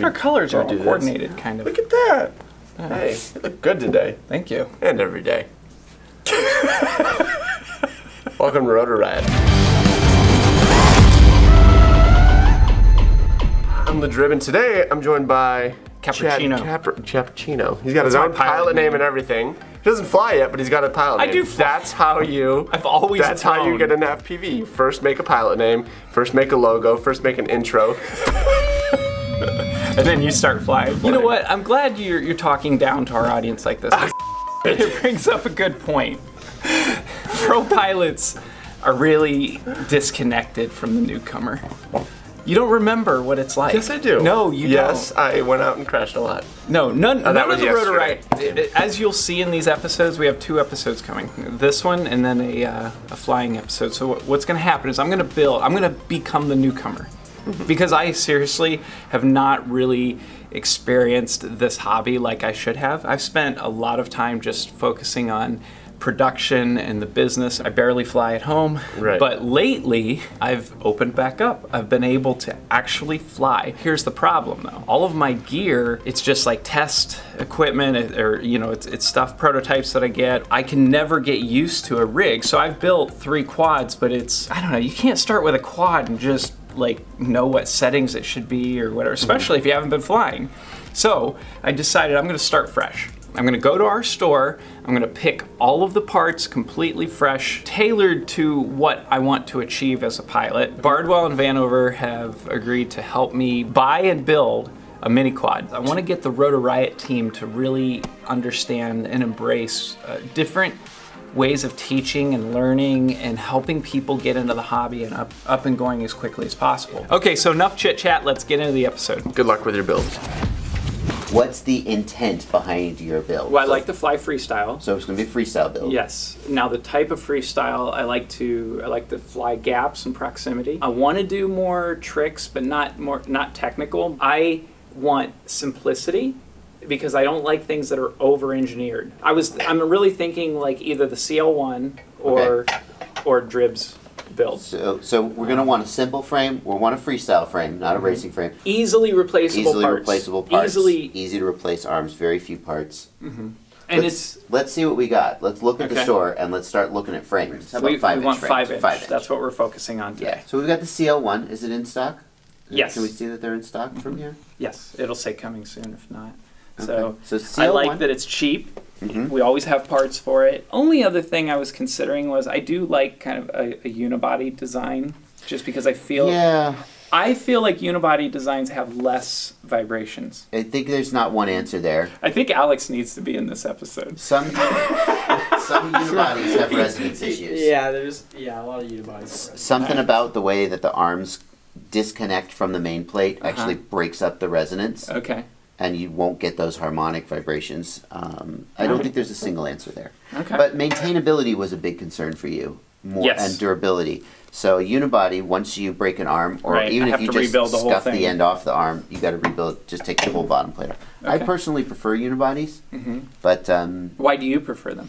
Our colors are all coordinated, kind of. Look at that. Hey, you look good today. Thank you. And every day. Welcome to Rotor Riot. I'm the Driven. Today, I'm joined by Kapperccino. Chad Kapper- Kapperccino. He's got his own pilot, pilot name and everything. He doesn't fly yet, but he's got a pilot I name. do fly. That's how you. I've always That's how you get an FPV. First make a pilot name. First make a logo. First make an intro. And then you start flying. You know what? I'm glad you're you're talking down to our audience like this. it brings up a good point. Pro pilots are really disconnected from the newcomer. You don't remember what it's like. Yes, I do. No, you don't. Yes, I went out and crashed a lot. No, none, none that was of the rotor yesterday. right. As you'll see in these episodes, we have two episodes coming. This one and then a, uh, a flying episode. So what's going to happen is I'm going to build. I'm going to become the newcomer because I seriously have not really experienced this hobby like I should have. I've spent a lot of time just focusing on production and the business. I barely fly at home. Right. But lately, I've opened back up. I've been able to actually fly. Here's the problem though. All of my gear, it's just like test equipment or you know, it's, it's stuff prototypes that I get. I can never get used to a rig. So I've built three quads, but it's I don't know, you can't start with a quad and just like know what settings it should be or whatever, especially if you haven't been flying. So I decided I'm gonna start fresh. I'm gonna go to our store, I'm gonna pick all of the parts completely fresh, tailored to what I want to achieve as a pilot. Bardwell and Vanover have agreed to help me buy and build a mini quad. I wanna get the Rotor Riot team to really understand and embrace uh, different ways of teaching and learning and helping people get into the hobby and up, up and going as quickly as possible. Okay, so enough chit chat, let's get into the episode. Good luck with your builds. What's the intent behind your build? Well, I So- like to fly freestyle. So it's going to be a freestyle build. Yes. Now the type of freestyle I like to I like to fly gaps and proximity. I want to do more tricks, but not more not technical. I want simplicity because I don't like things that are over engineered. I was I'm really thinking like either the CL1 or or Dribs build. So, so we're going to want a simple frame. We want a freestyle frame, not a mm-hmm. racing frame. Easily replaceable Easily parts. replaceable parts. Easily Easy to replace arms. Very few parts. Mm-hmm. and let's, it's let's see what we got. Let's look at the store and let's start looking at frames. How about we, five we inch want frames? five inch. Five inch. That's what we're focusing on today. Yeah. So we've got the CL1. Is it in stock? Yes. Can we see that they're in stock from mm-hmm. here? Yes, it'll say coming soon if not. So, Okay. So I CL1. like that it's cheap. Mhm. We always have parts for it. Only other thing I was considering was I do like kind of a, a unibody design, just because I feel Yeah. I feel like unibody designs have less vibrations. I think there's not one answer there. I think Alex needs to be in this episode. Some some unibodies have resonance issues. Yeah, there's yeah a lot of unibodies. Something about the way that the arms disconnect from the main plate Uh-huh. actually breaks up the resonance, Okay. And you won't get those harmonic vibrations. Um, I don't think there's a single answer there. Okay. But maintainability was a big concern for you, more Yes. and durability. So a unibody, once you break an arm, or Right, even if you just the scuff the end off the arm, you got to rebuild. Just take the whole bottom plate off. I personally prefer unibodies, hmm but um, Why do you prefer them?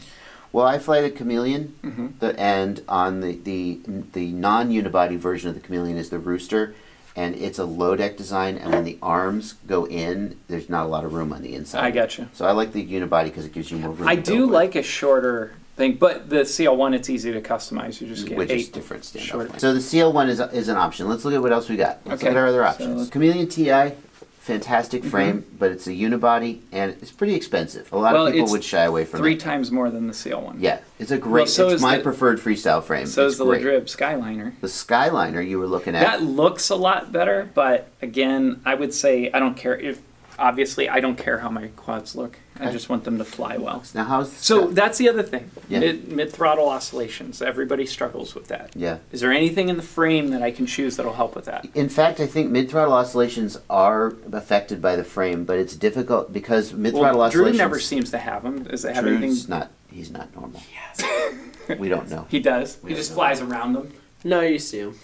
well, I fly the Chameleon, Mhm. the, and on the, the the non-unibody version of the Chameleon is the Rooster, and it's a low deck design. And when the arms go in, there's not a lot of room on the inside. I got you. So I like the unibody because it gives you more room. I do like a shorter thing, but the CL1 it's easy to customize. You just get which is different standoff. So the CL1 is is an option. Let's look at what else we got. Let's Okay. look at our other options. let's- Chameleon Ti, fantastic Mhm. frame, but it's a unibody and it's pretty expensive. A lot Well, of people would shy away from Three it. times more than the CL1. Yeah, it's a great. so it's is my the- preferred freestyle frame. So it's is the great. Le Drib Skyliner. The Skyliner you were looking at. That looks a lot better, but again, I would say I don't care if. Obviously, I don't care how my quads look. I just want them to fly well. now how's So that's the other thing. Yeah. Mid mid throttle oscillations. Everybody struggles with that. yeah. Is there anything in the frame that I can choose that'll help with that? In fact, I think mid throttle oscillations are affected by the frame, but it's difficult because mid throttle Well, Drew never seems to have them. Does it have Drew's anything? not. He's not normal. Yes. we don't know. He does. We He just know. flies around them. No, you see him.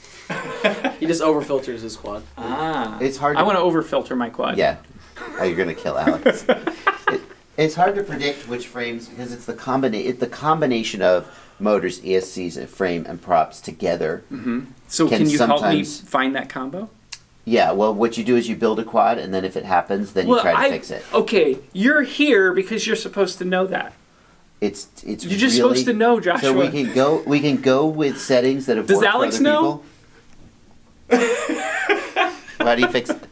he just overfilters his quad. Ah. It's hard. I want to overfilter my quad. Yeah. Oh, you're gonna kill Alex. it, it's hard to predict which frames because it's the combina- it, the combination of motors, ESCs, and frame and props together. Mm-hmm. So Can can, you help me find that combo? Yeah, well, what you do is you build a quad, and then if it happens, then you try to I, fix it. Okay, you're here because you're supposed to know that. It's it's You're just really, supposed to know, Joshua. So we can go we can go with settings that have Does worked Alex for other know? people. How do you fix it?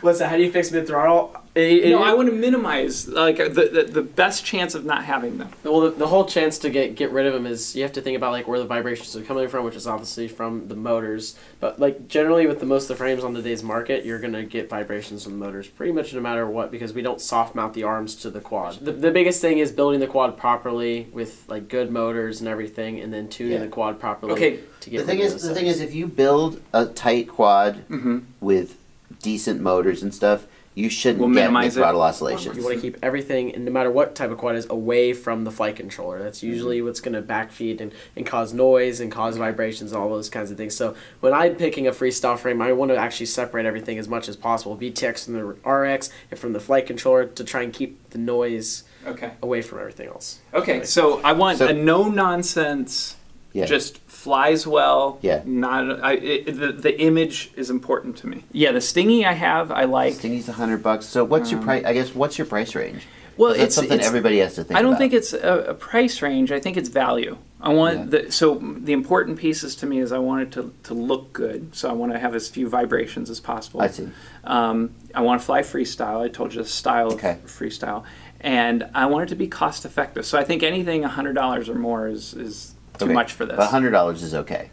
What's that? How do you fix mid throttle? It- it- no, I want to minimize like the, the the best chance of not having them. Well, the, the whole chance to get get rid of them is you have to think about like where the vibrations are coming from, which is obviously from the motors. But like generally with the most of the frames on today's market, you're gonna get vibrations from the motors pretty much no matter what because we don't soft mount the arms to the quad. The, the biggest thing is building the quad properly with like good motors and everything, and then tuning Yeah. the quad properly. Okay. To get The thing rid is those the thing is if you build a tight quad Mm-hmm. with decent motors and stuff, you shouldn't We'll get minimize mid-throttle oscillations. You want to keep everything, and no matter what type of quad is, away from the flight controller. That's usually mm-hmm. what's going to backfeed and, and cause noise and cause vibrations and all those kinds of things. So when I'm picking a freestyle frame, I want to actually separate everything as much as possible, VTX from the RX and from the flight controller, to try and keep the noise Okay. away from everything else. Okay. So I want So- a no nonsense. Yeah. Just flies well. Yeah. Not I, it, the the image is important to me. Yeah. The stingy I have I like. Stingy's a hundred bucks. So what's your price? I guess what's your price range? Well, it's something it's, everybody has to think. About. I don't about. think it's a, a price range. I think it's value. I want Yeah. the so the important pieces to me is I want it to, to look good. So I want to have as few vibrations as possible. I see. Um, I want to fly freestyle. I told you the style Okay. of freestyle, and I want it to be cost effective. So I think anything hundred dollars or more is is too Okay. much for this. But hundred dollars is okay.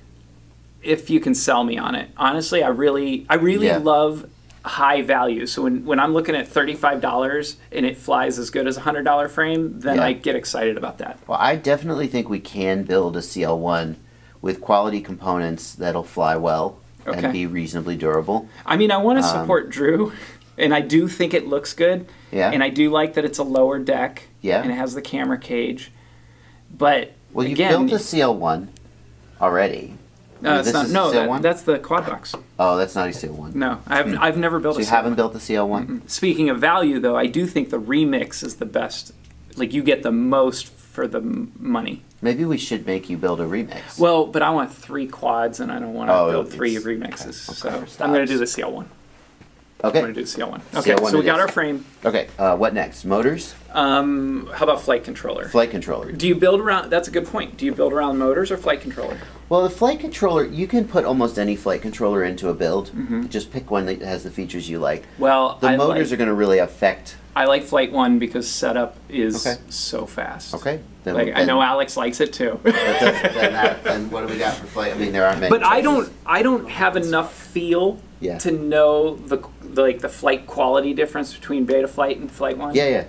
if you can sell me on it, honestly, I really I really Yeah. love high value. So when, when I'm looking at thirty five dollars and it flies as good as a hundred dollar frame, then Yeah. I get excited about that. Well, I definitely think we can build a CL1 with quality components that'll fly well Okay. and be reasonably durable. I mean, I want to Um, support Drew, and I do think it looks good. Yeah. And I do like that it's a lower deck. Yeah. And it has the camera cage. But Well, you again, built a CL1 already. no, this it's not, is no, that, CL1? that's the Kwad Box. Oh, that's not a CL1. No, I've, hmm. I've never built So a you CL1. haven't built a CL1? Speaking of value, though, I do think the remix is the best. Like you get the most for the money. Maybe we should make you build a remix. Well, but I want three quads, and I don't want to Oh, build three remixes. okay, so I'm going to do the CL1. I'm going okay. to do the CL1. Okay, CL1 so we got is. our frame. Okay. Uh, what next? Motors? Um, how about flight controller? Flight controller. Do you build around? That's a good point. Do you build around motors or flight controller? Well, the flight controller, you can put almost any flight controller into a build. Just pick one that has the features you like. Well, The. I motors like, are going to really affect. I like flight one because setup is Okay. so fast. Okay. Then, Like I know Alex likes it too. Then, that, then what do we got for flight? I mean, there aren't many. but I don't I don't have enough feel Yeah. to know the, the like the flight quality difference between Betaflight and Flight One. Yeah, yeah.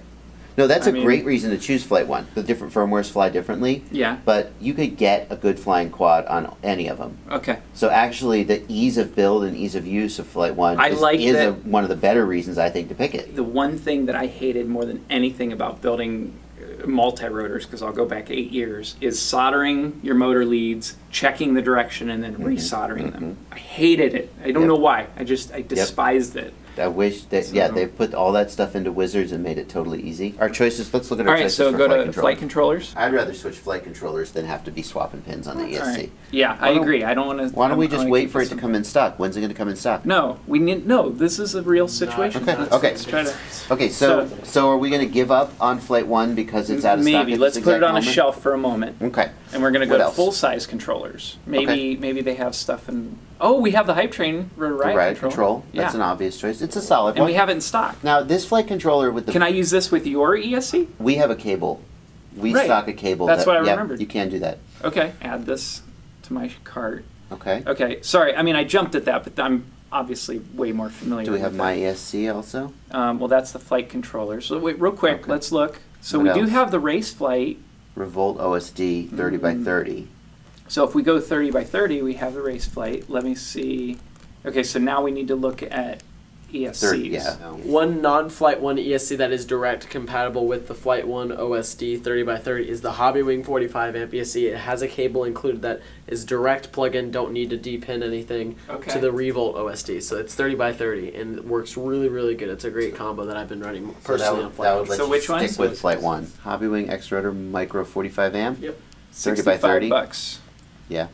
No, that's I a mean- great reason to choose Flight One. The different firmwares fly differently, Yeah. but you could get a good flying quad on any of them. Okay. So actually, the ease of build and ease of use of Flight One I is, like is a, one of the better reasons I think to pick it. The one thing that I hated more than anything about building multi-rotors, because I'll go back eight years, is soldering your motor leads, checking the direction, and then resoldering them. I hated it. I don't Mm-hmm. Yep. know why. I just I despised it. I wish that yeah they put all that stuff into Wizards and made it totally easy. Our choices. Let's look at All our right, choices so for go flight to control. flight controllers. I'd rather switch flight controllers than have to be swapping pins on the ESC. All right. Yeah, Why I agree. I don't want to. Why don't we just wait for it to come in stock? When's it going to come in stock? No, we need no. This is a real situation. Okay, Let's- okay. Let's try to Okay, so So- so are we going to give up on Flight One because it's out of stock? maybe at let's this put it exact on a shelf for a moment, Okay. and we're gonna go to full size controllers. Maybe Okay. maybe they have stuff in. Oh, we have the hype train r- The riot, riot control. control. That's yeah, an obvious choice. It's a solid and one. we have it in stock. now this flight controller with the Can I use this with your ESC? we have a cable. We Right. stock a cable. That's that, what I yeah, remembered. You can do that. Okay, add this to my cart. Okay. Okay, sorry. I mean, I jumped at that, but I'm obviously way more familiar. Do we have that. my ESC also? Um, well, that's the flight controller. So wait, real quick, Okay. let's look. So What we do have the RaceFlight. Revolt OSD 30 by Mm. 30. So if we go 30 by 30, we have the RaceFlight. Let me see. Okay, so now we need to look at ESCs. 30, yeah. One non-flight one ESC that is direct compatible with the Flight One OSD 30 by 30 is the Hobbywing 45 amp ESC. It has a cable included that is direct plug-in. Don't need to depin anything Okay. to the Revolt OSD. So it's 30 by 30 and it works really really good. It's a great combo that I've been running So that personally would, on Flight that One. would let So you which stick with Flight 1. Hobbywing X Rotor Micro 45 amp. Yep. 30 by 65 30. bucks. Yeah.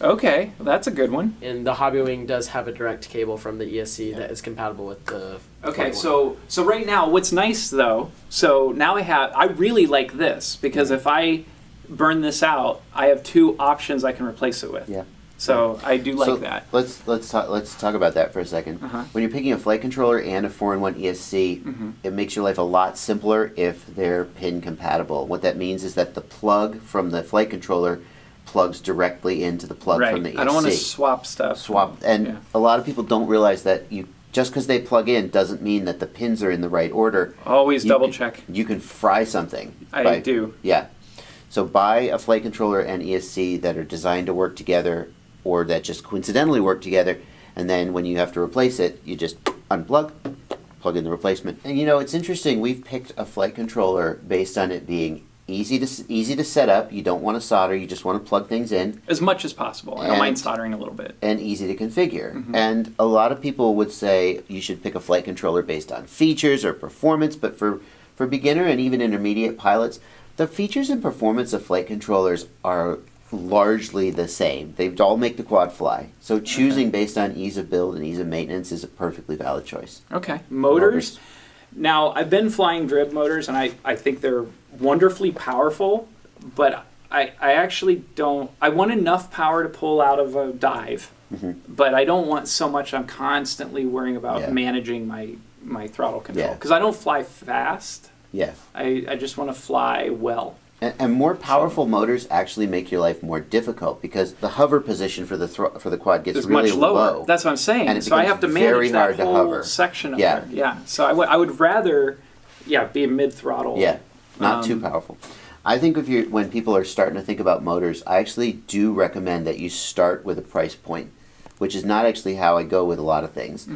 Okay, that's a good one. And the Hobbywing does have a direct cable from the ESC that is compatible with the. Okay, 21. so so right now, what's nice though, so now I have I really like this because if I burn this out, I have two options I can replace it with. Yeah. So I do like so that. Let's let's talk, let's talk about that for a 2nd Uh-huh. When you're picking a flight controller and a four-in-one ESC, Mm-hmm. it makes your life a lot simpler if they're pin compatible. What that means is that the plug from the flight controller plugs directly into the plug right. from the ESC. I don't want to swap stuff. swap, and Yeah. a lot of people don't realize that you just because they plug in doesn't mean that the pins are in the right order. Always You double can- check. You can fry something. I by- do. Yeah. So buy a flight controller and ESC that are designed to work together or that just coincidentally work together and then when you have to replace it, you just unplug, plug in the replacement. And you know, it's interesting, we've picked a flight controller based on it being easy to easy to set up. You don't want to solder, you just want to plug things in As much as possible. I don't mind soldering a little bit. and easy to configure. Mm-hmm. And a lot of people would say you should pick a flight controller based on features or performance, but for, for beginner and even intermediate pilots, the features and performance of flight controllers are largely the same. They all make the quad fly. So choosing based on ease of build and ease of maintenance is a perfectly valid choice. Okay. Motors. Now, I've been flying drib motors, and I, I think they're wonderfully powerful, but I, I actually don't. I want enough power to pull out of a dive, mm-hmm. but I don't want so much I'm constantly worrying about Yeah. managing my, my throttle control. Yeah. Because I don't fly fast, Yeah. I, I just want to fly well. And, and more powerful motors actually make your life more difficult because the hover position for the thro- for the quad gets It's really much lower. low. That's what I'm saying. And so I have to manage hard that to whole hover. section of Yeah. there. Yeah. So I would I would rather, yeah, be a mid throttle. Yeah, not too Um, powerful. I think if you when people are starting to think about motors, I actually do recommend that you start with a price point, which is not actually how I go with a lot of things,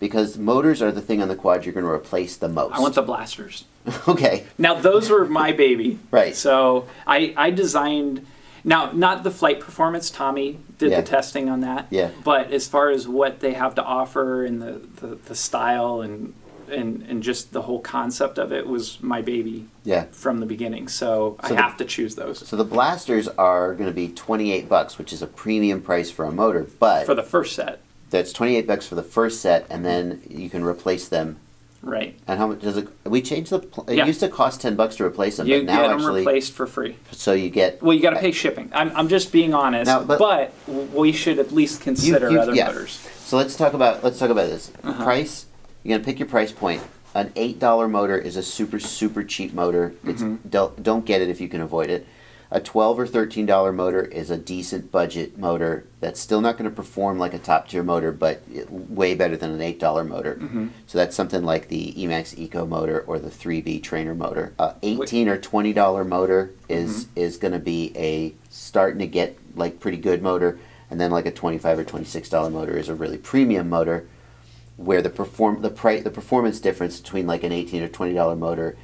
because motors are the thing on the quad you're going to replace the most. I want the blasters. okay, Now those were my baby. Right. So I I designed now not the flight performance. Tommy did Yeah. the testing on that. Yeah. But as far as what they have to offer and the, the, the style and and and just the whole concept of it was my baby yeah. from the beginning. So, I So the- have to choose those So the blasters are going to be 28 bucks, which is a premium price for a motor, but for the first set. that's 28 bucks for the first set, and then you can replace them. Right. And how much does it? We changed the. pl- It Yeah. used to cost 10 bucks to replace them, You but now get them actually, replaced for free. so you get Well, you got to pay shipping. I'm, I'm just being honest, Now, but- but, we should at least consider you- other yeah. motors. So let's talk about let's talk about this Uh-huh. price. You're gonna pick your price point. An eight dollar motor is a super super cheap motor. It's Mm-hmm. don't don't get it if you can avoid it. A twelve or thirteen dollar motor is a decent budget motor that's still not going to perform like a top tier motor, but way better than an eight dollar motor. Mm-hmm. So that's something like the Emax Eco motor or the 3B Trainer motor. A eighteen or twenty dollar motor is Mm-hmm. is going to be a starting to get like pretty good motor, and then like a twenty five or twenty six dollar motor is a really premium motor where the perform the price the performance difference between like an eighteen or twenty dollar motor,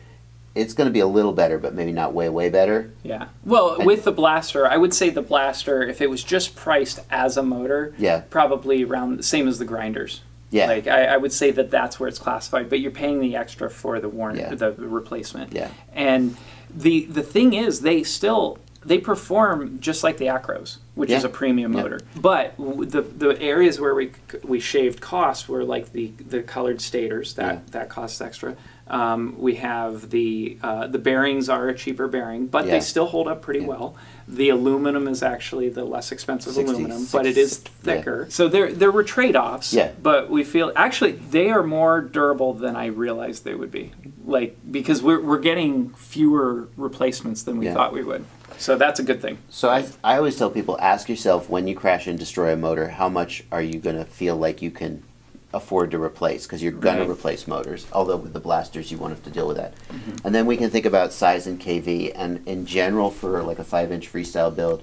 it's going to be a little better, but maybe not way way better. Yeah. Well, And- with the blaster, I would say the blaster, if it was just priced as a motor, Yeah. probably around the same as the grinders. Yeah. Like I, I would say that that's where it's classified, but you're paying the extra for the warranty, Yeah. the replacement. Yeah. And the the thing is, they still they perform just like the Acros, which is a premium Yeah. motor. But the the areas where we we shaved costs were like the the colored stators that Yeah. that costs extra. Um, we have the uh, the bearings are a cheaper bearing, but Yeah. they still hold up pretty Yeah. well. The aluminum is actually the less expensive 60, aluminum, but it is yeah. thicker. So there there were trade offs. Yeah. But we feel actually they are more durable than I realized they would be. Like because we're we're getting fewer replacements than we Yeah. thought we would. So that's a good thing. So I I always tell people ask yourself when you crash and destroy a motor, how much are you going to feel like you can afford to replace because you're going Right. to replace motors. Although with the blasters you won't have to deal with that. Mm-hmm. And then we can think about size and KV and in general for like a 5 inch freestyle build,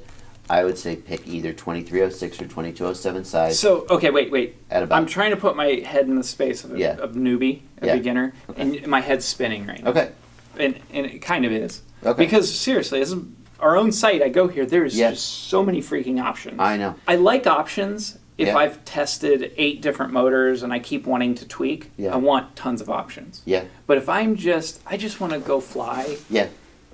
I would say pick either 2306 or 2207 size. So okay, wait, wait. At about- I'm trying to put my head in the space of a, Yeah. of newbie, a Yeah. beginner, Okay. and my head's spinning right now. okay. and and it kind of is. Okay. Because seriously, as our own site, I go here. There's Yeah. just so many freaking options. I know. I like options. If Yeah. I've tested eight different motors and I keep wanting to tweak, Yeah. I want tons of options. Yeah. But if I'm just, I just want to go fly. Yeah.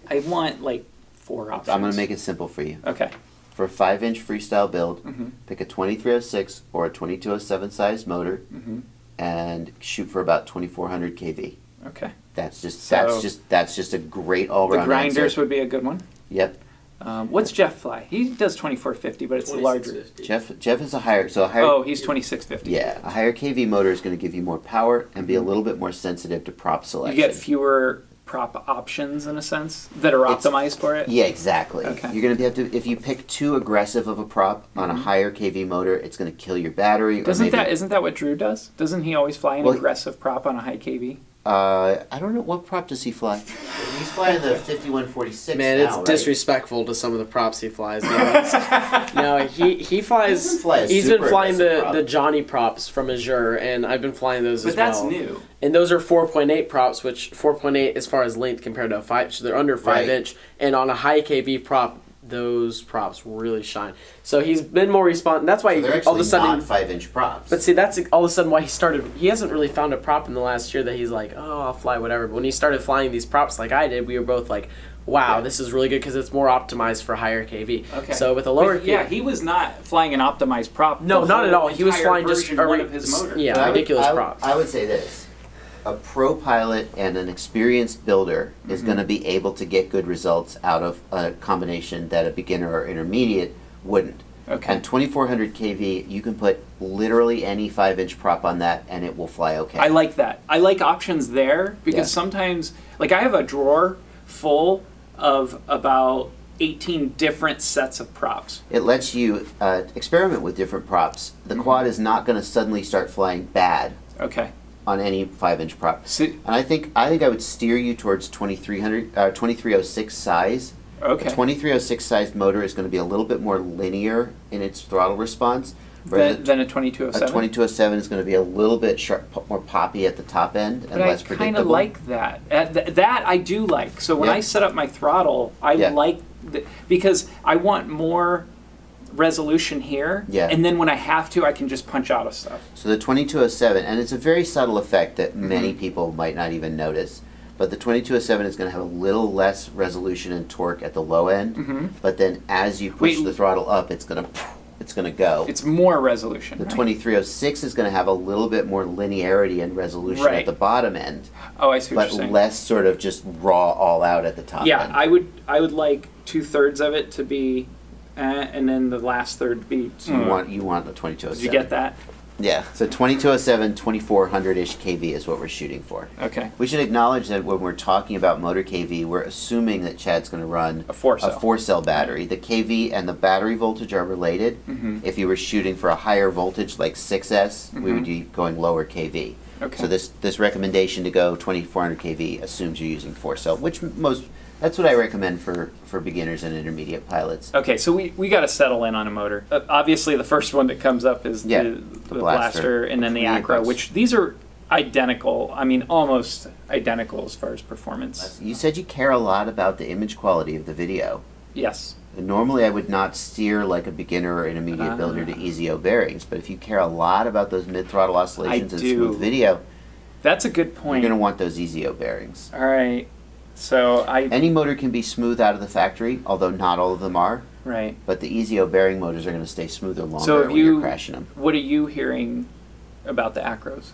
I want like four options. I'm going to make it simple for you. Okay. for a 5 inch freestyle build, Mhm. pick a 2306 or a 2207 size motor, Mhm. and shoot for about 2400 kV. Okay. That's just So- that's just that's just a great all round. The grinders answer. would be a good one. Yep. Um, what's Jeff fly? He does 2450, but it's the larger. Jeff Jeff is a higher so a higher Oh, he's 2650. yeah a higher kV motor is going to give you more power and be a little bit more sensitive to prop selection. You get fewer prop options in a sense that are It's- optimized for it. Yeah, exactly. Okay. You're going to have to if you pick too aggressive of a prop on a higher kV motor, it's going to kill your battery. or Doesn't maybe- that isn't that what Drew does? Doesn't he always fly an Well, aggressive prop on a high KV? Uh, I don't know what prop does he fly. He's flying the 5146 Man, now, it's right? disrespectful to some of the props he flies. to no, he he flies. doesn't fly a he's been flying the, prop. the Johnny props from Azure, and I've been flying those But as well. But that's new. And those are 4.8 props, which 4.8 as far as length compared to a five, so they're under five Right. inch. And on a high KV prop, those props really shine. So he's been more responsive. That's why So he, all of a sudden. not five inch props. But see, that's all of a sudden why he started. He hasn't really found a prop in the last year that he's like, oh, I'll fly whatever. But when he started flying these props like I did, we were both like, wow, Yeah. this is really good because it's more optimized for higher KV. Okay. So with a lower But, yeah, KV, he was not flying an optimized prop. no, not at all. He was flying just a one of his motor. Yeah, But I would- ridiculous I would, props. I would say this: a pro pilot and an experienced builder Mm-hmm. is going to be able to get good results out of a combination that a beginner or intermediate wouldn't. Okay. And 2400 kV, you can put literally any five inch prop on that, and it will fly okay. I like that. I like options there because Yeah. sometimes, like, I have a drawer full of about 18 different sets of props. It lets you uh, experiment with different props. The Mm-hmm. quad is not going to suddenly start flying bad Okay. On any five inch prop. And I think I think I would steer you towards 2300, uh, 2306 size. okay. A 2306 sized motor is going to be a little bit more linear in its throttle response. Than, then a a, a 2207. 2207 is going to be a little bit sharp, more poppy at the top end and But I less kind of like that. Uh, th- that I do like. So when Yeah. I set up my throttle, I Yeah. like because I want more resolution here. Yeah. And then when I have to, I can just punch out of stuff. So the 2207, and it's a very subtle effect that Mm-hmm. many people might not even notice. But the 2207 is going to have a little less resolution and torque at the low end. Mhm. But then as you push Wait. the throttle up, it's going to it's going to go. It's more resolution. the right? 2306 is going to have a little bit more linearity and resolution Right. at the bottom end, Oh, I see but less sort of just raw all out at the top yeah, end. I would I would like two thirds of it to be, uh, and then the last third beat. So you want you want the 2207. Did you get that? Yeah. So 2207, 2400-ish kV is what we're shooting for. Okay. We should acknowledge that when we're talking about motor KV, we're assuming that Chad's going to run A four a cell. four cell battery. The KV and the battery voltage are related. Mhm. If you were shooting for a higher voltage like 6S, we would be going lower KV. Mm-hmm. Okay. So this this recommendation to go 2400 kV assumes you're using four cell, which most that's what I recommend for for beginners and intermediate pilots. Okay, so we, we got to settle in on a motor. Uh, obviously, the first one that comes up is Yeah, the, the the, Blaster. blaster. and then the Acro, which these are identical. I mean, almost identical as far as performance. You said you care a lot about the image quality of the video. Yes. And normally, I would not steer like a beginner or intermediate builder to Ah. EZO bearings, but if you care a lot about those mid throttle oscillations and do. smooth video, That's a good point. you're going to want those EZO bearings. All right. So I Any motor can be smooth out of the factory, although not all of them are. right. But the EZO bearing motors are going to stay smoother longer So when you're crashing them. What are you hearing about the Acros?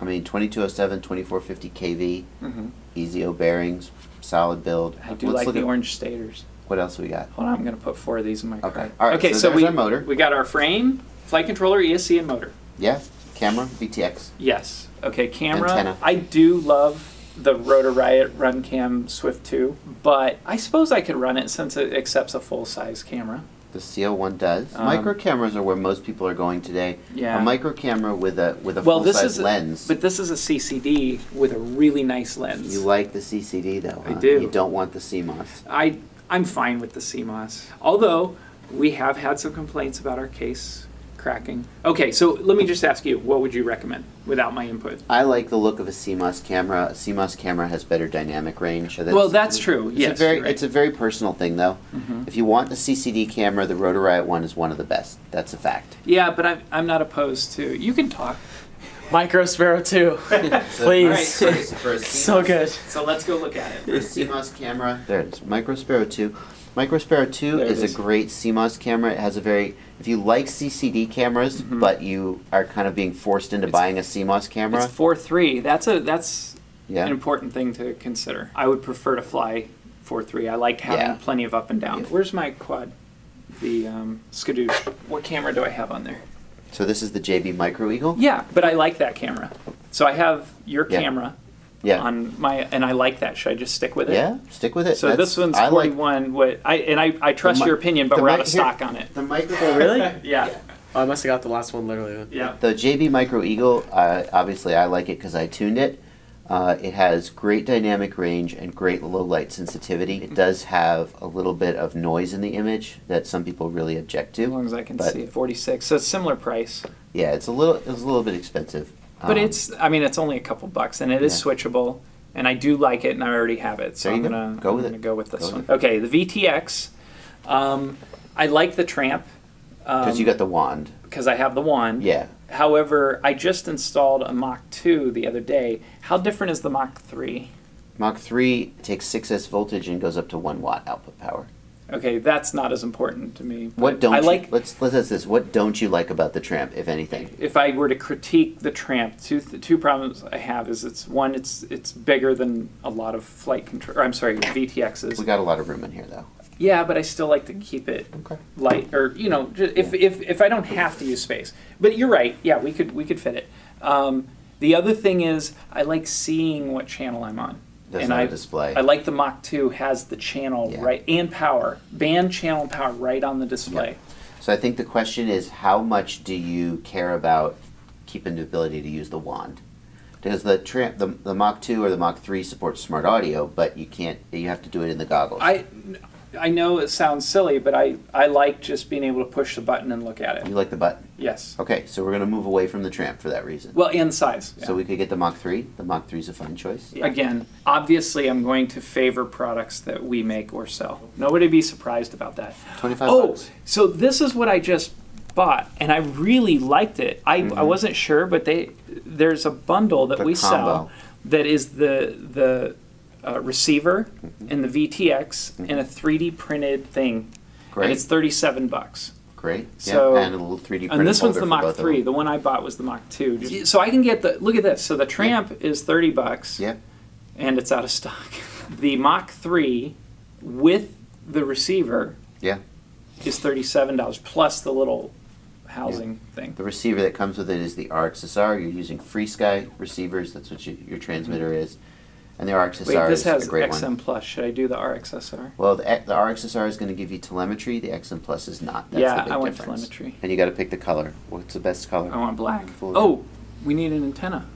I mean, 2207, 2450 kV, Mm-hmm. EZO bearings, solid build. I do Let's like the orange stators. what else we got. Hold on, I'm gonna put four of these in my Okay. All right, Okay, so so, we our motor. we got our frame, flight controller, ESC, and motor. Yeah, camera, VTX. Yes. Okay, camera. Antenna. I do love the Rotor Riot Runcam Swift 2, but I suppose I could run it since it accepts a full size camera. The CL1 does. Um, micro cameras are where most people are going today. Yeah. A micro camera with a with a well, full this size is a- lens. but this is a CCD with a really nice lens. you like the CCD though. I do. You don't want the CMOS. I I'm fine with the CMOS. Although we have had some complaints about our case cracking. Okay, so let me just ask you, what would you recommend without my input? I like the look of a CMOS camera. A CMOS camera has better dynamic range. well, that's true. It's yes, a very right. it's a very personal thing though. Mhm. If you want the CCD camera, the Rotor Riot one is one of the best. That's a fact. yeah, but I'm I'm not opposed to. You can talk. Micro Sparrow 2. Please. All right, For a so good. So let's go look at For it. a CMOS camera, there it is. Micro Sparrow 2. Micro Sparrow 2 There it is, is. a great CMOS camera. It has a very, if you like CCD cameras, but you are kind of being forced into. It's- buying a CMOS camera, It's four three. That's a that's yeah, an important thing to consider. I would prefer to fly four three. I like having Yeah. plenty of up and down. Yeah. Where's my quad? The um, Skadoosh. What camera do I have on there? so this is the JB Micro Eagle. Yeah, but I like that camera. So I have your camera Yeah, on my, and I like that. Should I just stick with it? yeah, stick with it. So That's- this one's I like 41. What I and I, I trust mi- your opinion, but we're out mi- of here- stock on it. the micro. Really? yeah. Oh, I must have got the last one literally. Yeah. The JB Micro Eagle, uh, obviously I like it because I tuned it. Uh, it has great dynamic range and great low light sensitivity. It does have a little bit of noise in the image that some people really object to. As long as I can But- see it. 46. So it's similar price. Yeah, it's a little it's a little bit expensive. But Um, it's, I mean, it's only a couple bucks, and it is Yeah. swachable, and I do like it, and I already have it, so I'm gonna Go I'm with gonna go with this Go one. it. Okay, the VTX. Um, I like the Tramp because um, you got the wand. because I have the one. Yeah, However, I just installed a Mach 2 the other day. How different is the Mach 3? Mach three takes 6S voltage and goes up to one watt output power. Okay, that's not as important to me. What don't I you, like? let's let's ask this? What don't you like about the Tramp, if anything? if I were to critique the Tramp, two two problems I have is it's one, it's it's bigger than a lot of flight control. Or I'm sorry, VTXs. We got a lot of room in here, though. Yeah, but I still like to keep it Okay. light, or you know, if if if I don't have to use space. But you're right. Yeah, we could we could fit it. Um, the other thing is I like seeing what channel I'm on. Does and not I, display. I like the Mach 2 has the channel Yeah. right and power, band channel power right on the display. So I think the question is, how much do you care about keeping the ability to use the wand? Because the the, the Mach 2 or the Mach 3 supports smart audio, but you can't. You have to do it in the goggles. I I know it sounds silly, but I, I like just being able to push the button and look at it. you like the button. Yes. Okay, so we're gonna move away from the Tramp for that reason. Well, and size. So we could get the Mach 3. The Mach 3 is a fine choice. Again, obviously, I'm going to favor products that we make or sell. Nobody be surprised about that. 25 Oh, bucks. so this is what I just bought, and I really liked it. I, I wasn't sure, but they there's a bundle that Mm-hmm. The we combo. sell that is the the uh, receiver Mm-hmm. and the VTX and a 3D printed thing, Great. and it's 37 bucks. Great. So- yeah, and a little 3D printed And this one's the Mach 3. The one I bought was the Mach 2. Just- So I can get the look at this. So the Tramp is 30 bucks. Yeah. and it's out of stock. The Mach 3 with the receiver Yeah. is $37 plus the little housing thing. The receiver that comes with it is the RXSR. You're using FrSky receivers. That's what you, your transmitter is. And the RXSR. Wait, this is has XM one. Plus. Should I do the RXSR? Well, the, the RXSR is going to give you telemetry. The XM Plus is not. That's yeah, the big I want difference. telemetry. And you got to pick the color. What's the best color? I want black. Full- Oh, we need an antenna.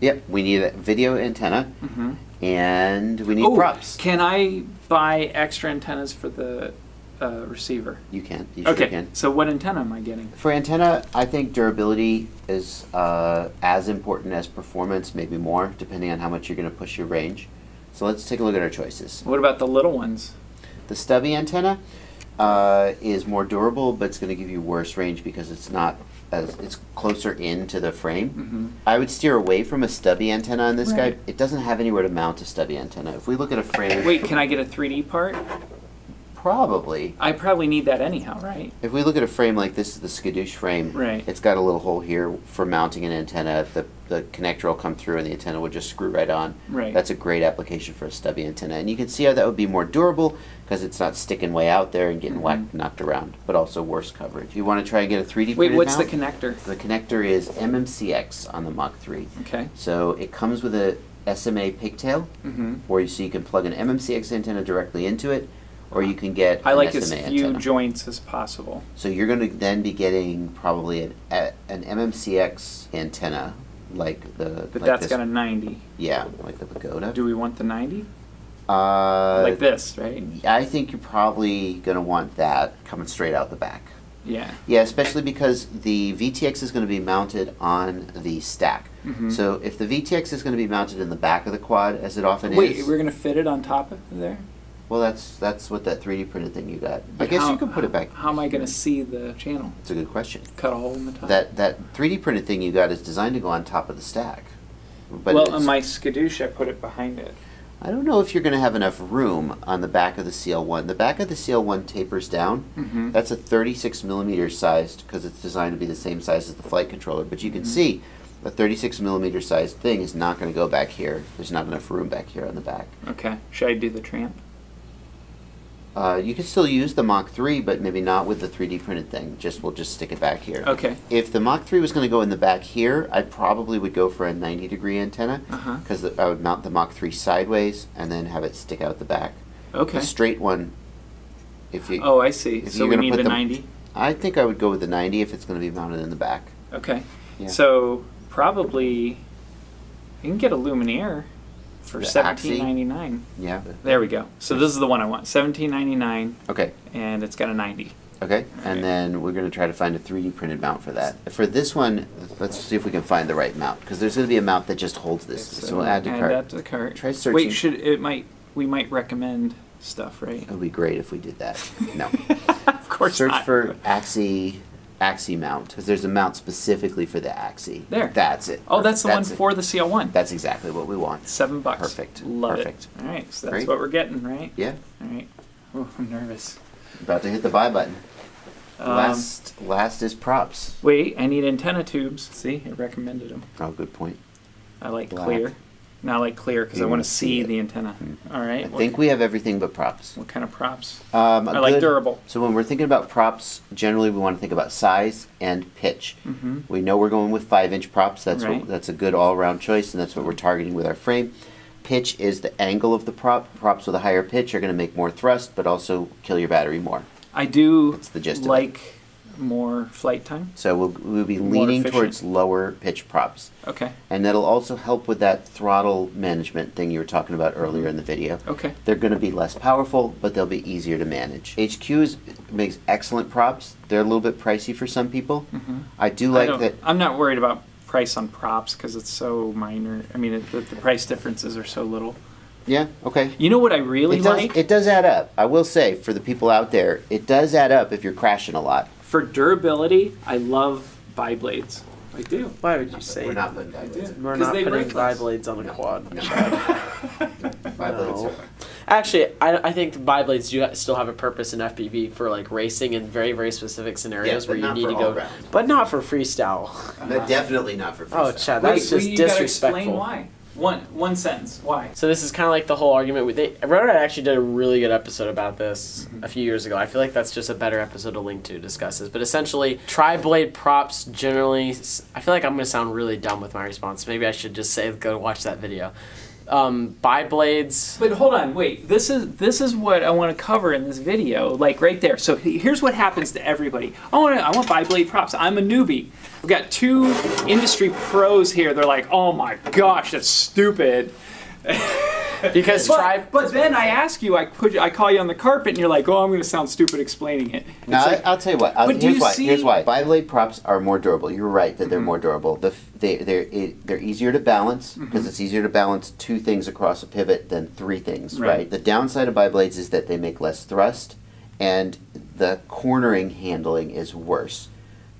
Yep. We need a video antenna, hmm and we need Oh, props. can I buy extra antennas for the uh, receiver? You can. You sure Okay, can. so what antenna am I getting? For antenna, I think durability is uh, as important as performance, maybe more, depending on how much you're going to push your range. So let's take a look at our choices. What about the little ones? The stubby antenna uh, is more durable, but it's going to give you worse range because it's not as it's closer into the frame. hmm I would steer away from a stubby antenna on this Right. guy. It doesn't have anywhere to mount a stubby antenna. If we look at a frame, Wait, can I get a 3D part? Probably. I probably need that anyhow, right? If we look at a frame like this is the Skadoosh frame, Right. it's got a little hole here for mounting an antenna. The, the connector will come through and the antenna will just screw right on. Right. That's a great application for a stubby antenna. And you can see how that would be more durable because it's not sticking way out there and getting Mhm. whacked, knocked around, but also worse coverage. You want to try and get a 3D Wait, what's the connector? The connector is MMCX on the Mach 3. Okay. So it comes with a SMA pigtail hmm where you, so you can plug an MMCX antenna directly into it or you can get I like as SMA few antenna. joints as possible. So you're going to then be getting probably an, a, an MMCX antenna, like the. But like that's this, got a 90. Yeah, like the Pagoda. Do we want the 90? Uh, like this, right? I think you're probably going to want that coming straight out the back. Yeah. Yeah, especially because the VTX is going to be mounted on the stack. Mhm. So if the VTX is going to be mounted in the back of the quad, as it often Wait, is. Wait, we're gonna fit it on top of there? Well, that's that's what that 3D printed thing you got. I guess how- you can put it back. How am I gonna see the channel? It's a good question. Cut a hole in the top. That that 3D printed thing you got is designed to go on top of the stack. But well, it's- on my skadoosh, I put it behind it. I don't know if you're going to have enough room on the back of the CL1. The back of the CL1 tapers down. Mm-hmm. That's a 36 millimeter sized because it's designed to be the same size as the flight controller. But you can Mm-hmm. see a 36 millimeter sized thing is not going to go back here. There's not enough room back here on the back. Okay. Should I do the tramp? Uh, you can still use the Mach 3, but maybe not with the 3D printed thing. Just we'll just stick it back here. Okay. If the Mach 3 was going to go in the back here, I probably would go for a 90 degree antenna Uh-huh. because I would mount the Mach 3 sideways and then have it stick out the back. Okay. The straight one, if you, Oh, I see. So you're we need put the them- 90. I think I would go with the 90 if it's going to be mounted in the back. Okay. Yeah. So probably you can get a Lumenier for seventeen ninety nine. Yeah. There we go. So this is the one I want. Seventeen ninety nine, Okay. and it's got a ninety. Okay. And then we're going to try to find a 3D printed mount for that. For this one, let's see if we can find the right mount because there's going to be a mount that just holds this. So, we'll add to add cart. that to the cart. Try searching. Wait, should it might we might recommend stuff, right? It would be great if we did that. No. of course Search not. for AXII AXII mount because there's a mount specifically for the AXII. There. That's it. Oh, that's the That's one it. for the CL one. That's exactly what we want. Seven bucks. Perfect. Love Perfect. it. All right, so that's Great. what we're getting, right? Yeah. All right. Oh, I'm nervous. About to hit the buy button. Um, last last is props. Wait, I need antenna tubes. See, I recommended them. Oh, good point. I like Black. clear. Not like clear because I want wanna see see the antenna. All right. I what, think we have everything but props. what kind of props? Um, I like durable. So when we're thinking about props, generally we want to think about size and pitch. Mm-hmm. We know we're going with five inch props. That's Right. what, that's a good all around choice, and that's what we're targeting with our frame. Pitch is the angle of the prop. Props with a higher pitch are going to make more thrust, but also kill your battery more. I do That's the gist of it. like more flight time. So we'll, we'll be More leaning efficient. towards lower pitch props. Okay. And that'll also help with that throttle management thing you were talking about earlier in the video. Okay. They're going to be less powerful, but they'll be easier to manage. HQ is, makes excellent props. They're a little bit pricey for some people. I do Mm-hmm. I like don't- that. I'm not worried about price on props because it's so minor. I mean, it, the, the price differences are so little. Yeah, okay. You know what I really It does, like it does add up. I will say, for the people out there, it does add up if you're crashing a lot. For durability. I love bi-blades. I do. Why would you say We're not putting guidelines in. we're 'Cause not they putting break less. bi-blades on a quad? Guidelines No. Actually, I, I think the bi-blades do ha- still have a purpose in FPV for like racing in very very specific scenarios but where you need to go, round. but not for freestyle. But definitely not for Oh. Chad, that's just you gotta disrespectful. explain why. One one sentence. Why? So this is kind of like the whole argument with they. Actually did a really good episode about this mm-hmm. a few years ago. I feel like that's just a better episode to link to discuss this. But essentially, tri-blade props generally. I feel like I'm gonna sound really dumb with my response. Maybe I should just say go watch that video. Um, bi-blades. But hold on, wait. This is this is what I want to cover in this video, like right there. So here's what happens to everybody. I want to, I want bi-blade props. I'm a newbie. We've got two industry pros here. They're like, oh my gosh, that's stupid. Because tri. But, but then I ask you, I put, you- I call you on the carpet, and you're like, oh, I'm going to sound stupid explaining it. It's Now, like, I, will tell you what. I'll, But do here's you why. see- Here's why. Biblade props are more durable. You're right that they're Mm-hmm. more durable. The f- they they're it, they're easier to balance because it's easier to balance two things across a pivot than three things. Right. Right. The downside of biblades is that they make less thrust, and the cornering handling is worse.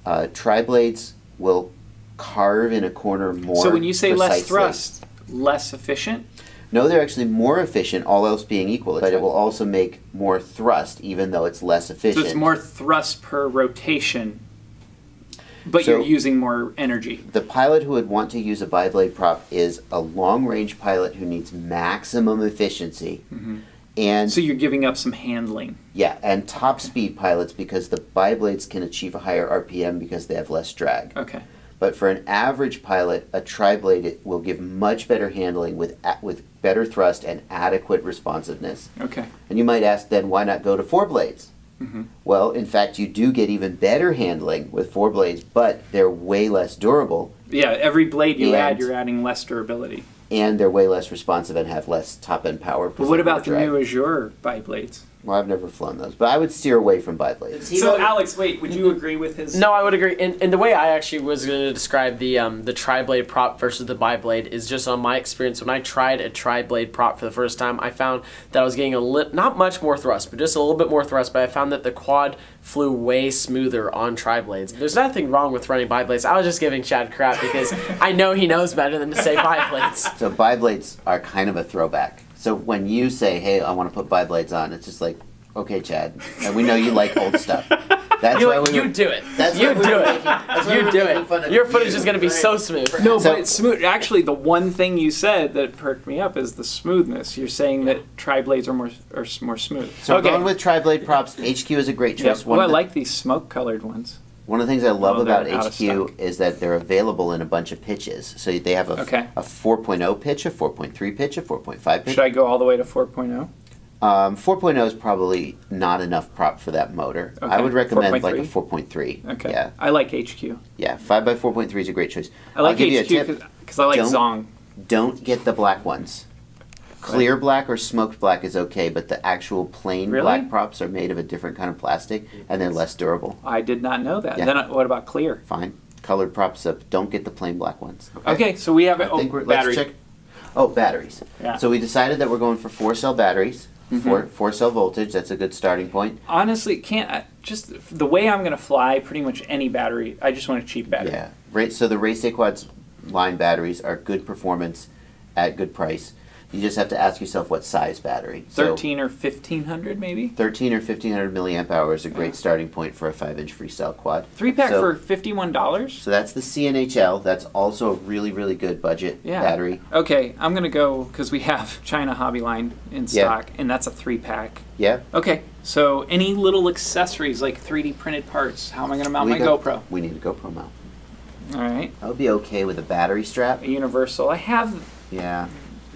Uh, tri blades will carve in a corner more. so when you say less thrust, less efficient. No, they're actually more efficient, all else being equal. But it will also make more thrust, even though it's less efficient. So it's more thrust per rotation, but So- you're using more energy. The pilot who would want to use a biblade prop is a long range pilot who needs maximum efficiency. Mm-hmm. And So you're giving up some handling. yeah, and top speed pilots because the biblades can achieve a higher RPM because they have less drag. Okay. But for an average pilot, a tri-blade will give much better handling with with better thrust and adequate responsiveness. Okay. And you might ask then why not go to four blades? Mhm. Well, in fact, you do get even better handling with four blades, but they're way less durable Yeah, every blade you add, you're adding less durability. And they're way less responsive and have less top end power. But what about the new Azure biblades? Well, I've never flown those, but I would steer away from biblades. So Alex, wait, would you agree with his? No, I would agree. And, and the way I actually was going to describe the um, the tri blade prop versus the bi-blade is just on my experience. When I tried a tri blade prop for the first time, I found that I was getting a lit not much more thrust, but just a little bit more thrust. But I found that the quad flew way smoother on tri blades. There's nothing wrong with running bi blades. I was just giving Chad crap because I know he knows better than to say bi blades. So bi-blades are kind of a throwback. So when you say, "Hey, I want to put bi-blades on," it's just like, "Okay, Chad," and we know you like old stuff. That's You, why we you were- do it. That's you why do were it. making- that's You do making fun it. of Your you. footage is going to be so smooth. No, So- but it's smooth. Actually, the one thing you said that perked me up is the smoothness. You're saying that tri blades are more are more smooth. So okay. going with tri-blade props, HQ is a great Yeah. choice. One, Well, I the, like these smoke colored ones. one of the things I love Oh, about HQ is that they're available in a bunch of pitches. So they have a, Okay. a 4.0 pitch, a 4.3 pitch, a 4.5 pitch. Should I go all the way to oh? 4.0? Um, 4.0 is probably not enough prop for that motor. I would recommend like a 4.3? 4.3. Okay. Yeah, I like HQ. yeah. 5x4.3 is a great choice. I like I'll give you a HQ because I like Don't- Zong. Don't get the black ones. Clear black or smoked black is okay, but the actual plain Really? black props are made of a different kind of plastic and they're less durable. I did not know that. Yeah. Then uh, what about clear? Fine. Colored props up. Don't get the plain black ones. Okay, so we have I. Oh, think we're, battery. let's check. Oh, batteries. Yeah. So we decided that we're going for four cell batteries. Mm-hmm. Four, four cell voltage. That's a good starting point. Honestly, can't I, just the way I'm gonna fly. Pretty much any battery. I just want a cheap battery. Yeah. Right. So the Race Quads line batteries are good performance at good price. You just have to ask yourself what size battery. So Thirteen or fifteen hundred, maybe. 13 or 1500 milliamp hour is a great starting point for a 5 inch free cell quad. Three pack So- for fifty-one dollars. So that's the CNHL. That's also a really, really good budget Yeah. battery. Okay, I'm gonna go because we have China Hobby Line in Yeah. stock, and that's a three pack. Yeah. Okay, so any little accessories like 3D printed parts? How am I gonna mount We my got- GoPro? We need a GoPro mount. All right, I would be okay with a battery strap. a universal. I have Yeah.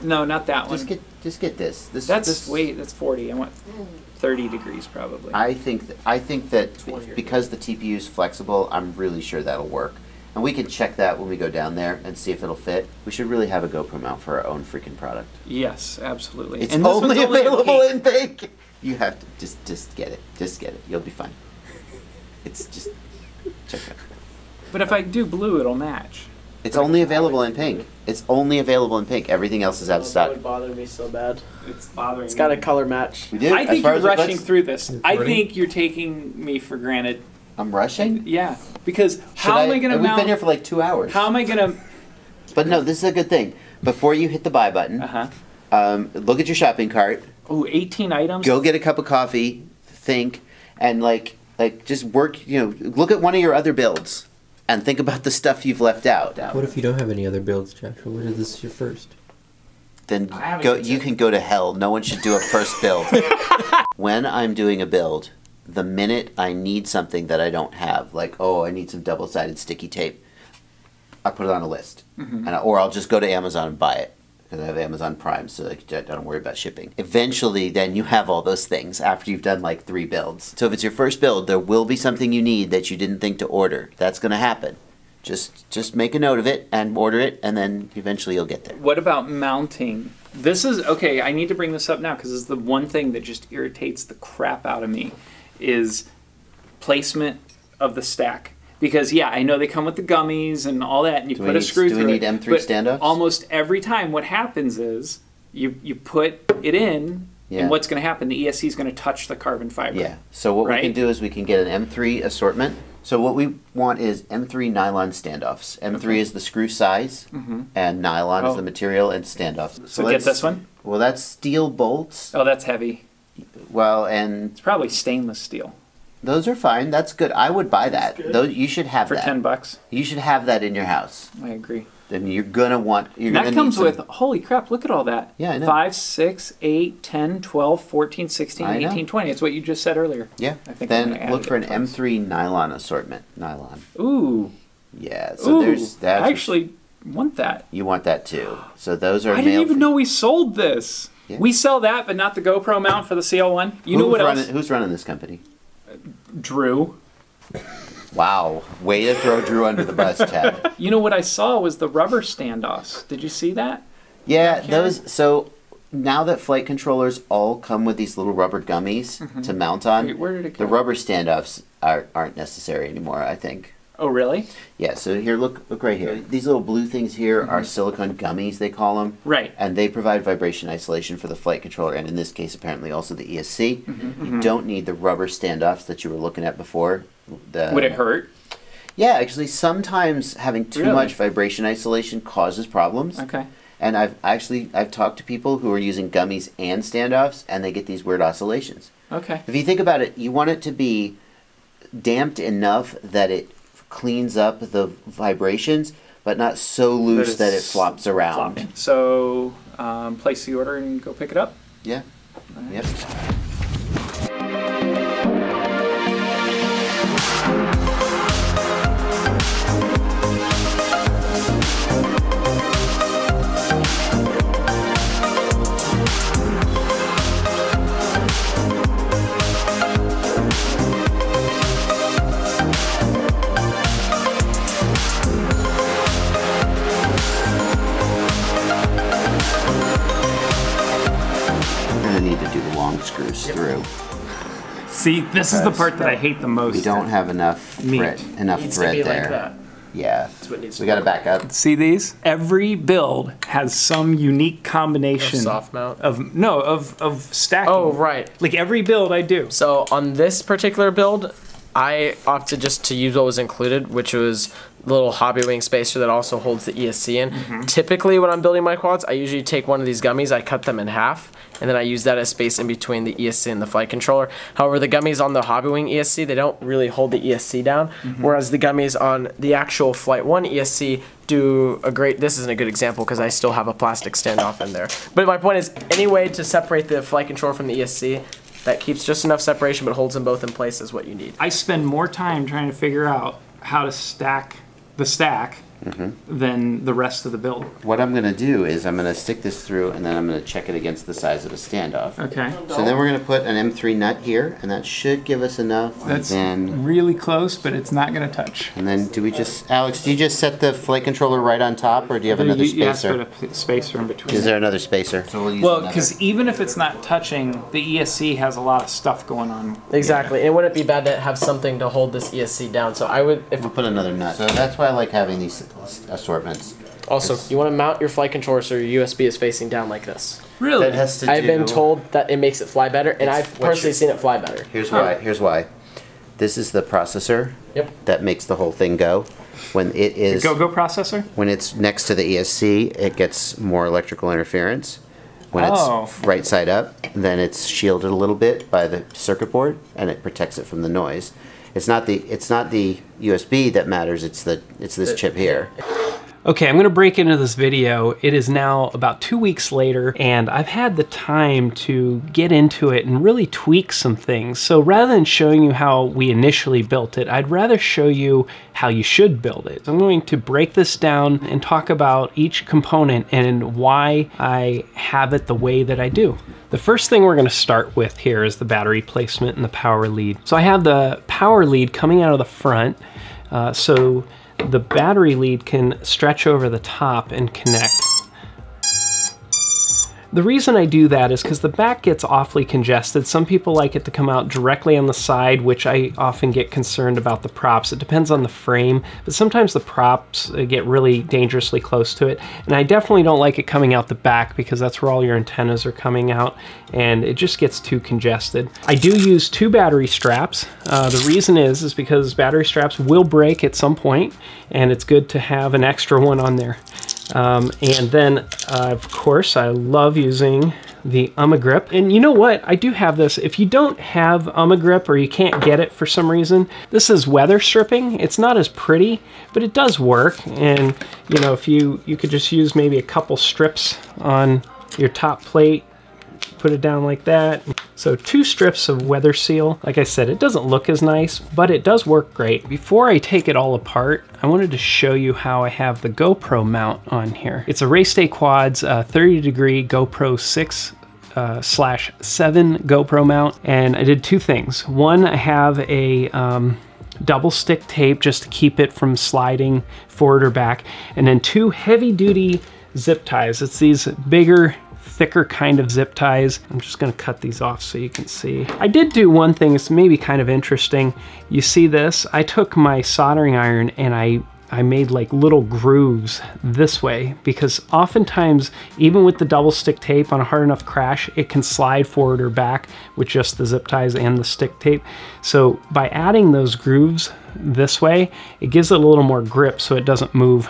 No, not that one. Just get just get this. This that's this, wait, that's 40. I want 30 degrees probably. I think th- I think that because the TPU is flexible, I'm really sure that'll work. And we can check that when we go down there and see if it'll fit. We should really have a GoPro mount for our own freaking product. yes, absolutely. It's and only only a available pink. in pink. You have to just just get it. Just get it. You'll be fine. It's just check it. But if I do blue, it'll match. It's only available in pink. It's only available in pink. Everything else is out of That stock. would bother me so bad. It's bothering It's got a color match. We do. I As think far you're as it- rushing let's- through this. I Recording? think you're taking me for granted. I'm rushing. Yeah, because Should how am I going to We've mount? been here for like two hours. how am I going to? But no, this is a good thing. Before you hit the buy button, Uh huh. um, look at your shopping cart. Ooh, 18 items. Go get a cup of coffee. Think and like like just work. You know, look at one of your other builds and think about the stuff you've left out. What if you don't have any other builds, Joshua? What if this is your first? then go. You can go to hell. No one should do a first build. when I'm doing a build, the minute I need something that I don't have, like oh, I need some double-sided sticky tape, I put it on a list, Mm-hmm. and I, or I'll just go to Amazon and buy it I have Amazon Prime, so like, I don't worry about shipping. Eventually, then you have all those things after you've done like three builds. So if it's your first build, there will be something you need that you didn't think to order. That's going to happen. Just just make a note of it and order it, and then eventually you'll get there. What about mounting? This is okay. I need to bring this up now because is the one thing that just irritates the crap out of me is placement of the stack. Because yeah, I know they come with the gummies and all that, and you Do put a need- screw do we need. M3 but standoffs? Almost every time, what happens is you you put it in, Yeah. and what's going to happen? The ESC is going to touch the carbon fiber. Yeah. So what we can do is we can get an M3 assortment. So what we want is M3 nylon standoffs. M3 Okay. is the screw size, mm-hmm. and nylon Oh. is the material and standoffs. So, get let's- this one. Well, that's steel bolts. Oh, that's heavy. Well, and It's probably stainless steel those are fine. That's good. I would buy that. Those you should have for that. ten bucks. You should have that in your house. I agree. Then you're gonna want. You're And gonna that comes need with holy crap look at all that Yeah, I know. 5 6 8 10 12 14 16 18 20 it's what you just said earlier Yeah. I think I'm Then look for an. M3 nylon assortment. Nylon. Ooh. Yeah. So ooh ooh there's that. i actually want that You want that too. So those are. i didn't even know we sold this Yeah. we sell that but not the gopro mount for the cl1 you know what running, else Who's running this company? Drew Wow, way to throw Drew under the bus, Chad. you know what i saw was the rubber standoffs did you see that Yeah, those. So now that flight controllers all come with these little rubber gummies mm-hmm. to mount on, Wait, where did it the rubber standoffs are, aren't necessary anymore. I think. Oh, really? Yeah, so here, look, look right here. These little blue things here are mm-hmm. silicone gummies, they call them. Right. And they provide vibration isolation for the flight controller, and in this case, apparently also the ESC. Mm-hmm, you mm-hmm. don't need the rubber standoffs that you were looking at before. The, Would it hurt? Yeah, actually, sometimes having too Really? much vibration isolation causes problems. Okay. And I've actually I've talked to people who are using gummies and standoffs, and they get these weird oscillations. Okay. If you think about it, you want it to be damped enough that it cleans up the vibrations, but not so loose that, it flops around. Flopping. So um, place the order and go pick it up. Yeah. Yep. See, this is the part that I hate the most. We don't have enough Meat. thread, enough needs to thread be there. like that. Yeah. That's what needs We to gotta back up. See these? Every build has some unique combination soft mount. of no of of stacking. Oh, right. Like every build I do. So on this particular build, I opted just to use what was included, which was the little Hobbywing spacer that also holds the ESC in. Mm-hmm. Typically, when I'm building my quads, I usually take one of these gummies, I cut them in half, and then I use that as space in between the ESC and the flight controller. However, the gummies on the Hobbywing ESC, they don't really hold the ESC down, mm-hmm. whereas the gummies on the actual Flight 1 ESC do a great this isn't a good example because I still have a plastic standoff in there. But my point is any way to separate the flight controller from the ESC that keeps just enough separation but holds them both in place is what you need. I spend more time trying to figure out how to stack the stack Mm-hmm. than the rest of the build. What I'm gonna do is I'm gonna stick this through and then I'm gonna check it against the size of a standoff. Okay. So then we're gonna put an M3 nut here, and that should give us enough. That's then, really close, but it's not going to touch. and then do we just, Alex? Do you just set the flight controller right on top, or do you have another you, you have to spacer? put a p- spacer in between. Is there another spacer? So we'll use well, because even if it's not touching, the ESC has a lot of stuff going on. Exactly. And it wouldn't be bad to have something to hold this ESC down. So I would if we'll put another nut. So that's why I like having these assortments. also you want to mount your flight controller so your USB is facing down like this. Really? That has to I've been told that it makes it fly better and It's I've what personally you- seen it fly better. Here's why. Here's why. This is the processor Yep. that makes the whole thing go. When it is Go-Go processor? when it's next to the ESC, it gets more electrical interference. When Oh. it's right side up, then it's shielded a little bit by the circuit board, and it protects it from the noise. It's not the it's not the USB that matters. It's the it's this chip here. Okay, I'm gonna break into this video. It is now about two weeks later, and I've had the time to get into it and really tweak some things. So rather than showing you how we initially built it, I'd rather show you how you should build it. So I'm going to break this down and talk about each component and why I have it the way that I do. The first thing we're going to start with here is the battery placement and the power lead. So I have the power lead coming out of the front. Uh, so the battery lead can stretch over the top and connect. The reason I do that is because the back gets awfully congested. Some people like it to come out directly on the side, which I often get concerned about the props. It depends on the frame, but sometimes the props uh, get really dangerously close to it. And I definitely don't like it coming out the back because that's where all your antennas are coming out and it just gets too congested. I do use two battery straps. Uh, the reason is, is because battery straps will break at some point and it's good to have an extra one on there. Um, and then, uh, of course, I love using the UMA grip. And you know what? I do have this. If you don't have UMA grip or you can't get it for some reason, this is weather stripping. It's not as pretty, but it does work. And you know, if you you could just use maybe a couple strips on your top plate put it down like that. So two strips of weather seal. Like I said, it doesn't look as nice, but it does work great. Before I take it all apart, I wanted to show you how I have the GoPro mount on here. It's a Race Day Quads uh, 30 degree GoPro 6 uh, slash 7 GoPro mount, and I did two things. One, I have a um, double stick tape just to keep it from sliding forward or back, and then two heavy duty zip ties. It's these bigger thicker kind of zip ties. I'm just gonna cut these off so you can see. I did do one thing, it's maybe kind of interesting. You see this? I took my soldering iron and I I made like little grooves this way because oftentimes, even with the double stick tape on a hard enough crash, it can slide forward or back with just the zip ties and the stick tape. So by adding those grooves this way, it gives it a little more grip so it doesn't move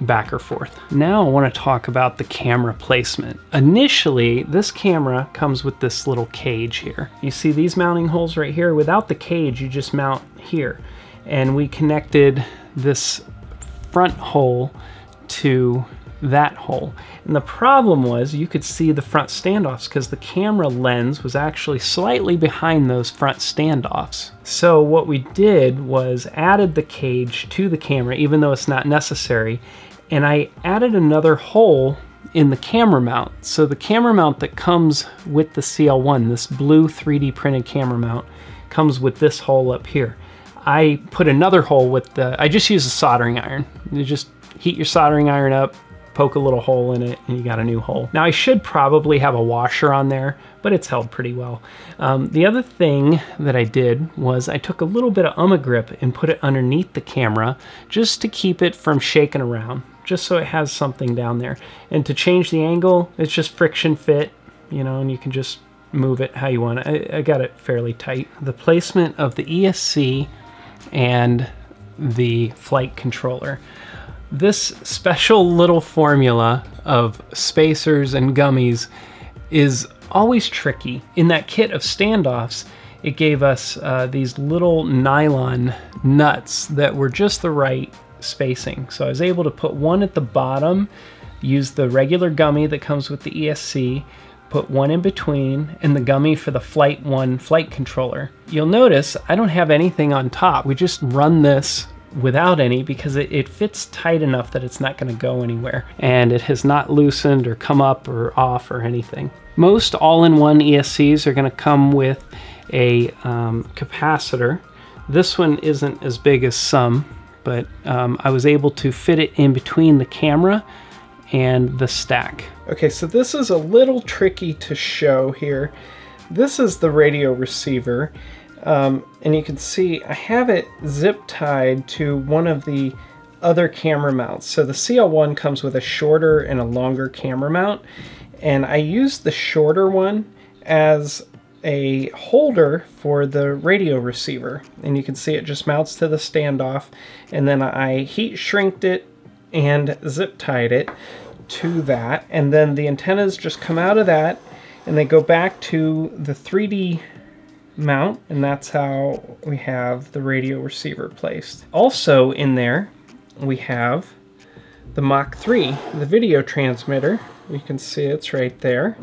back or forth. Now I want to talk about the camera placement. Initially, this camera comes with this little cage here. You see these mounting holes right here? Without the cage, you just mount here. And we connected this front hole to that hole. And the problem was you could see the front standoffs because the camera lens was actually slightly behind those front standoffs. So what we did was added the cage to the camera even though it's not necessary and I added another hole in the camera mount. So the camera mount that comes with the CL1, this blue 3D printed camera mount, comes with this hole up here. I put another hole with the, I just use a soldering iron. You just heat your soldering iron up, poke a little hole in it, and you got a new hole. Now I should probably have a washer on there, but it's held pretty well. Um, the other thing that I did was I took a little bit of UMA grip and put it underneath the camera just to keep it from shaking around, just so it has something down there. And to change the angle, it's just friction fit, you know, and you can just move it how you want. I, I got it fairly tight. The placement of the ESC and the flight controller. This special little formula of spacers and gummies is always tricky. In that kit of standoffs, it gave us uh, these little nylon nuts that were just the right spacing. So I was able to put one at the bottom, use the regular gummy that comes with the ESC, put one in between, and the gummy for the Flight 1 flight controller. You'll notice I don't have anything on top. We just run this without any because it, it fits tight enough that it's not going to go anywhere. And it has not loosened or come up or off or anything. Most all-in-one ESCs are going to come with a um, capacitor. This one isn't as big as some, but um, I was able to fit it in between the camera and the stack. Okay, so this is a little tricky to show here. This is the radio receiver, um, and you can see I have it zip tied to one of the other camera mounts. So the CL1 comes with a shorter and a longer camera mount, and I used the shorter one as a holder for the radio receiver. And you can see it just mounts to the standoff, and then I heat shrinked it and zip tied it to that. And then the antennas just come out of that and they go back to the 3D mount and that's how we have the radio receiver placed. Also in there we have the Mach 3, the video transmitter. You can see it's right there.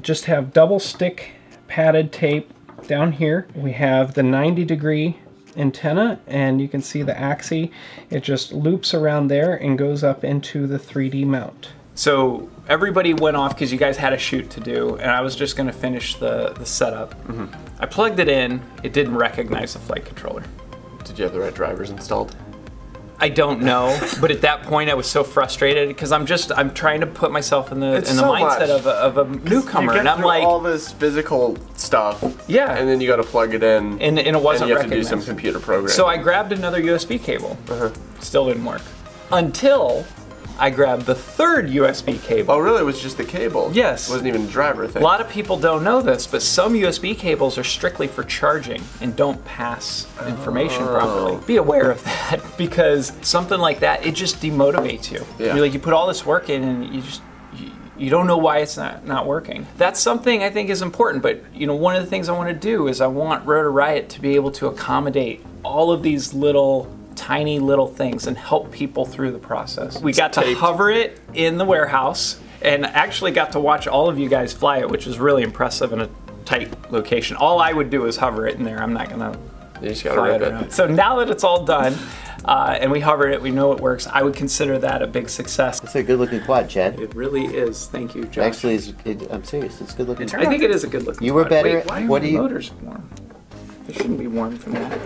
Just have double stick padded tape down here. We have the 90 degree antenna and you can see the AXII. It just loops around there and goes up into the 3D mount. So everybody went off because you guys had a shoot to do, and I was just going to finish the, the setup. Mm-hmm. I plugged it in. It didn't recognize the flight controller. Did you have the right drivers installed? I don't know, but at that point I was so frustrated because I'm just I'm trying to put myself in the It's in the so mindset of a, of a newcomer, and I'm like, all this physical stuff. Yeah. And then you got to plug it in. and, and it wasn't and you have to do some computer programming. So I grabbed another USB cable. Uh-huh. Still didn't work until I grabbed the third USB cable. Oh, really? It was just the cable? Yes. It wasn't even a driver thing. A lot of people don't know this, but some USB cables are strictly for charging and don't pass information Oh. properly. Be aware of that because something like that, it just demotivates you. Yeah. You're like you put all this work in and you just you, you don't know why it's not, not working. That's something I think is important, but you know, one of the things I want to do is I want Rotor Riot to be able to accommodate all of these little tiny little things and help people through the process. We got to hover it in the warehouse and actually got to watch all of you guys fly it, which was really impressive in a tight location. All I would do is hover it in there. I'm not gonna You just gotta fly rip it it. around. So now that it's all done, uh, and we hovered it, we know it works. I would consider that a big success. It's a good looking quad, Chad. It really is. Thank you, Josh. Actually, it's, it, I'm serious. It's good looking. I think it is a good looking. You were quad. better Wait, why are what the you- motors warm? They shouldn't be warm from that.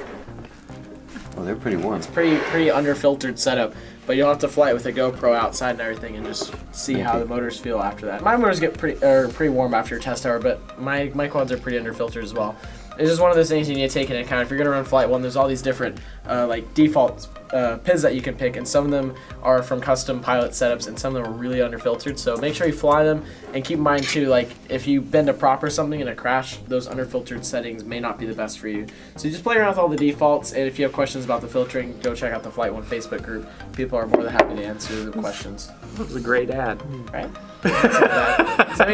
Oh, they're pretty warm. It's pretty pretty underfiltered setup. but you'll have to fly it with a GoPro outside and everything, and just see how the motors feel after that. My motors get pretty er, pretty warm after a test hour, but my my quads are pretty under filtered as well. It's just one of those things you need to take into account. If you're gonna run flight one, there's all these different uh, like default uh, PIDs that you can pick, and some of them are from custom pilot setups, and some of them are really underfiltered. So make sure you fly them, and keep in mind too, like if you bend a prop or something in a crash, those underfiltered settings may not be the best for you. So you just play around with all the defaults, and if you have questions about the filtering, go check out the Flight One Facebook group. People are more than happy to answer the questions. That was a great ad. Right?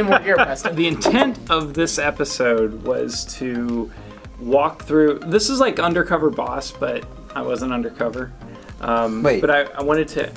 More gear, Preston. The intent of this episode was to walk through. This is like undercover boss, but I wasn't undercover. Um, Wait. But I, I wanted to.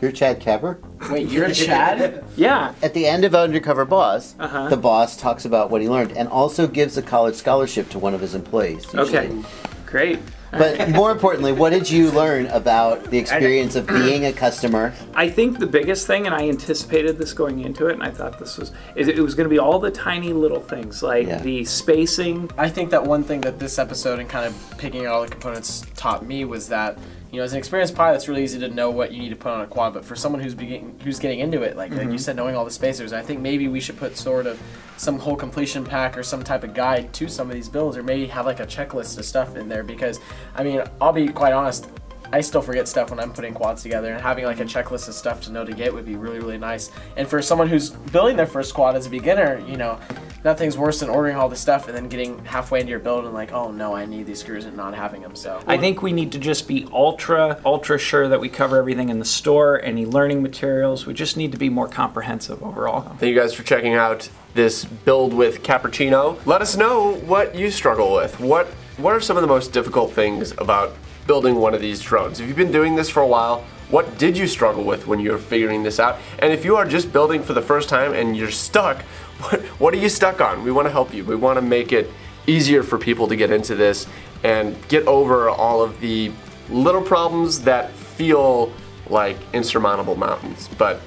You're Chad Kapper. Wait, you're Chad? Yeah. At the end of Undercover Boss, Uh-huh. the boss talks about what he learned and also gives a college scholarship to one of his employees. usually. Okay. Great. But more importantly, what did you learn about the experience of being a customer? I think the biggest thing, and I anticipated this going into it, and I thought this was, is it was going to be all the tiny little things like Yeah. the spacing. I think that one thing that this episode and kind of picking all the components taught me was that you know as an experienced pilot, it's really easy to know what you need to put on a quad. But for someone who's begin, who's getting into it, like like you mm-hmm. said, knowing all the spacers, I think maybe we should put sort of some whole completion pack or some type of guide to some of these builds, or maybe have like a checklist of stuff in there. Because I mean, I'll be quite honest. I still forget stuff when I'm putting quads together, and having like a checklist of stuff to know to get would be really, really nice. And for someone who's building their first quad as a beginner, you know, nothing's worse than ordering all this stuff and then getting halfway into your build and like, oh no, I need these screws and not having them. So I think we need to just be ultra, ultra sure that we cover everything in the store, any learning materials. We just need to be more comprehensive overall. Thank you guys for checking out this build with Kapperccino. Let us know what you struggle with. What what are some of the most difficult things about building one of these drones? If you've been doing this for a while, what did you struggle with when you were figuring this out? And if you are just building for the first time and you're stuck, what, what are you stuck on? We want to help you. We want to make it easier for people to get into this and get over all of the little problems that feel like insurmountable mountains. But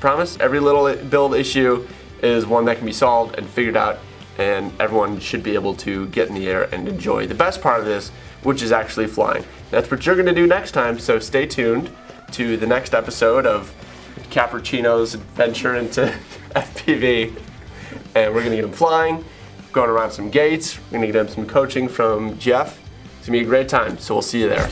promise, every little build issue is one that can be solved and figured out, and everyone should be able to get in the air and enjoy the best part of this, which is actually flying. That's what you're going to do next time, so stay tuned to the next episode of Kapperccino's adventure into FPV. And we're going to get him flying, going around some gates, we're going to get him some coaching from Jeff. It's going to be a great time, so we'll see you there.